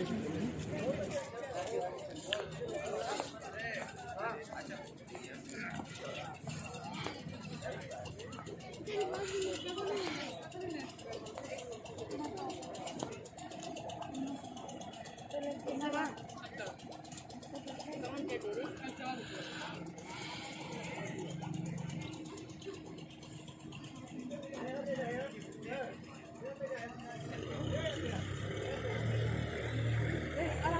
Gracias.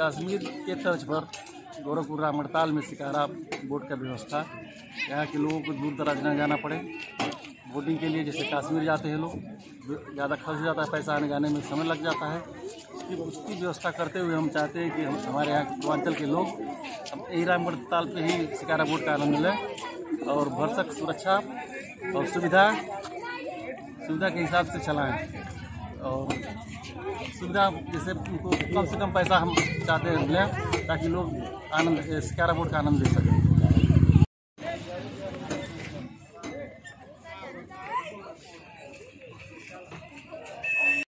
Kashmir के तर्ज पर गोरखपुर रामड़ताल में शिकारा बोट का व्यवस्था। यहाँ के लोगों को दूर दराज न जाना पड़े। बोटिंग के लिए जैसे कश्मीर जाते हैं लोग, ज़्यादा खर्च हो जाता है, पैसा आने जाने में समय लग जाता है। उसकी उसकी व्यवस्था करते हुए हम चाहते हैं कि हम हमारे यहाँ पूर्वांचल के लोग यही रामगढ़ ताल पे ही शिकारा बोट का आनंद मिले और भरसक सुरक्षा और सुविधा सुविधा के हिसाब से चलाएँ। और सुविधा, जैसे उनको कम से कम पैसा हम चाहते हैं लें ताकि लोग आनंद कैरा बोर्ड का आनंद ले सकें।